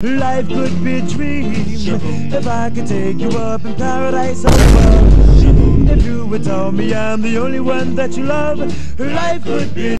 Life could be a dream if I could take you up in paradise above. If you would tell me I'm the only one that you love, life could be.